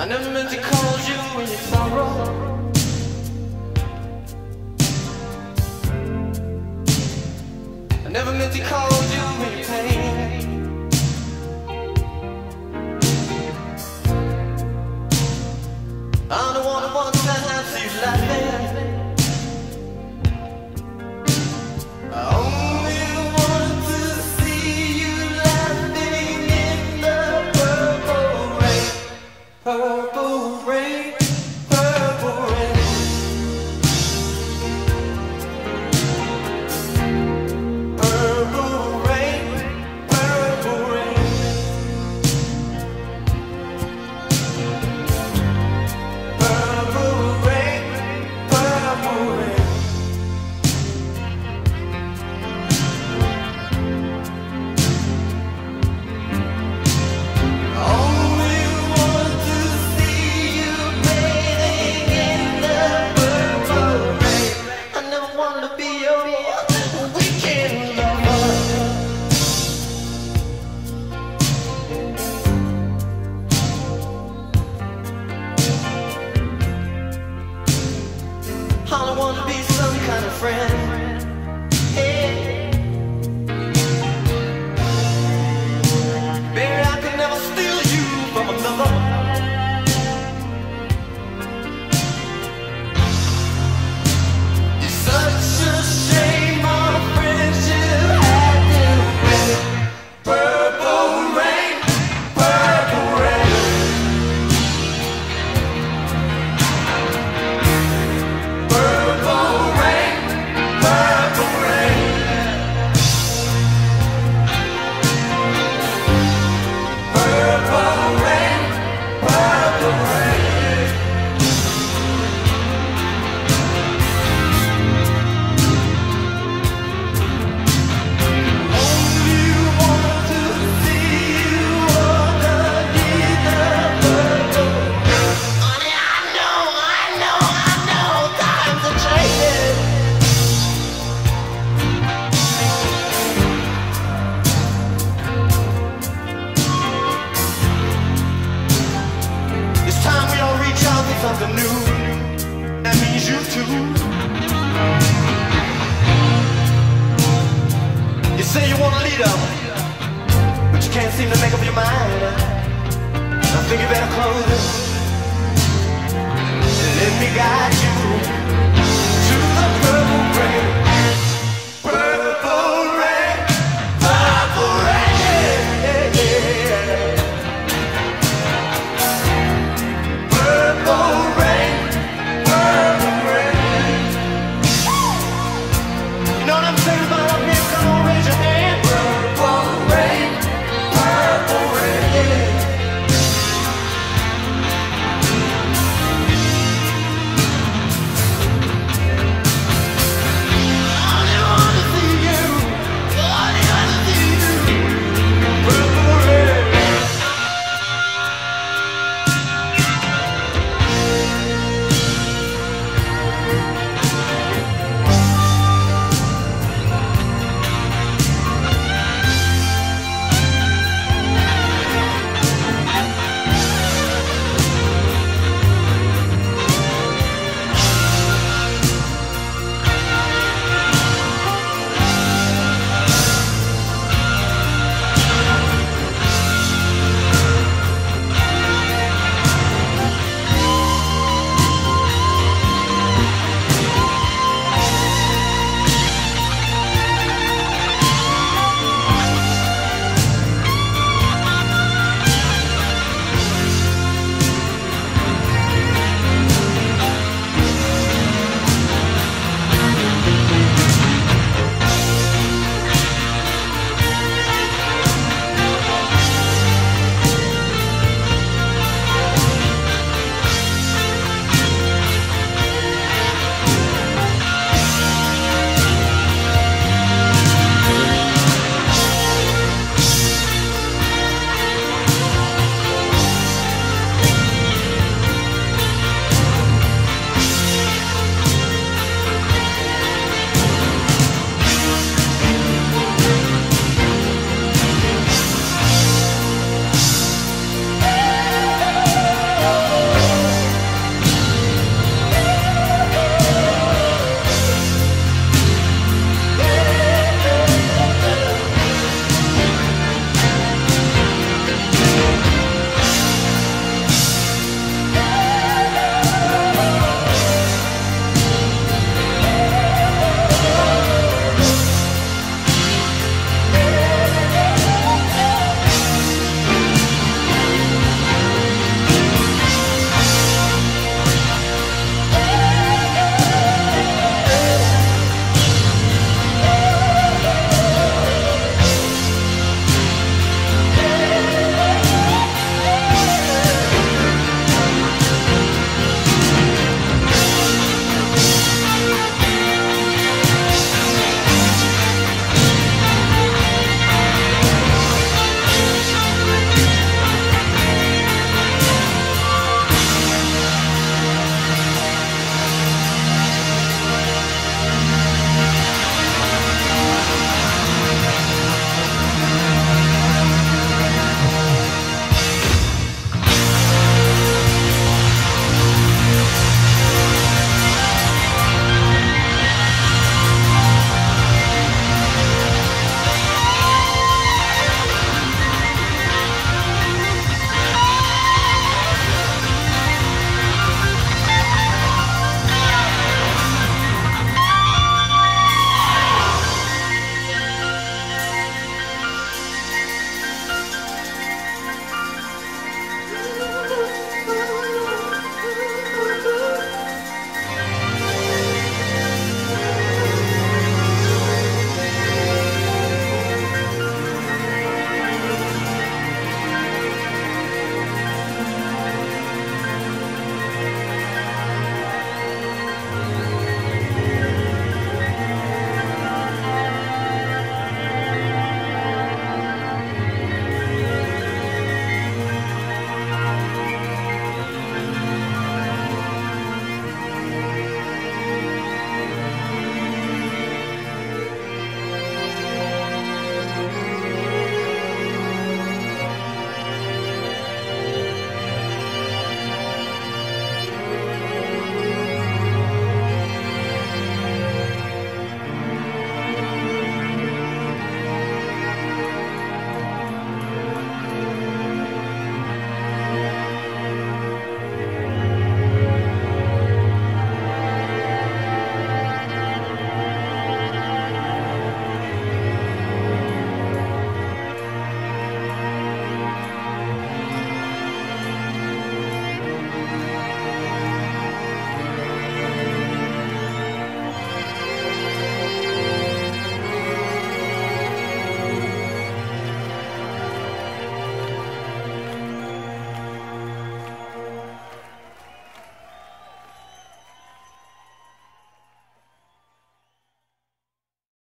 I never meant to call you when sorrow. I never meant to call you when pain. I All I wanna be some kind of friend. mine. I think you better close it. Let me guide you.